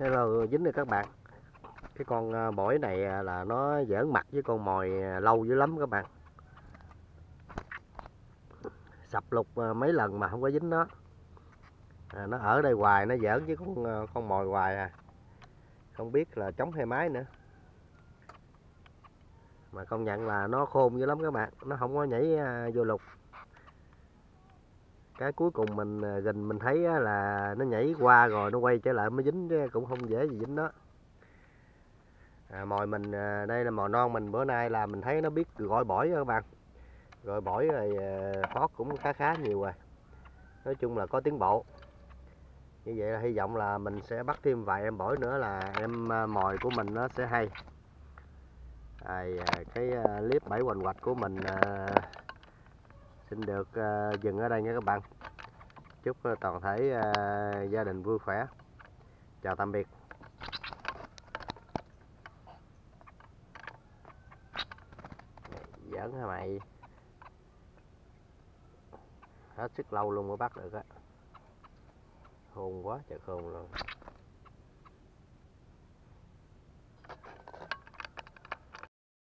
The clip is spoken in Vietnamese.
Hello dính rồi các bạn. Cái con à, bổi này à, là nó giỡn mặt với con mồi à, lâu dữ lắm các bạn. Sập lục mấy lần mà không có dính nó. À, nó ở đây hoài nó giỡn với con con mồi hoài à. Không biết là chống hay máy nữa. Mà công nhận là nó khôn dữ lắm các bạn. Nó không có nhảy vô lục cái cuối cùng mình à, gần mình thấy là nó nhảy qua rồi nó quay trở lại mới dính chứ cũng không dễ gì dính nó à, mồi mình à, đây là mồi non mình bữa nay là mình thấy nó biết gọi bổi các bạn. Gọi bổi rồi à, thoát cũng khá khá nhiều rồi. Nói chung là có tiến bộ. Như vậy là hy vọng là mình sẽ bắt thêm vài em bổi nữa là em à, mồi của mình nó sẽ hay. À, cái clip bảy hoành hoạch của mình à, xin được à, dừng ở đây nha các bạn. Chúc à, toàn thể à, gia đình vui khỏe. Chào tạm biệt. Giỡn hả mày? Hết sức lâu luôn mới bắt được á. Khôn quá trời khôn luôn.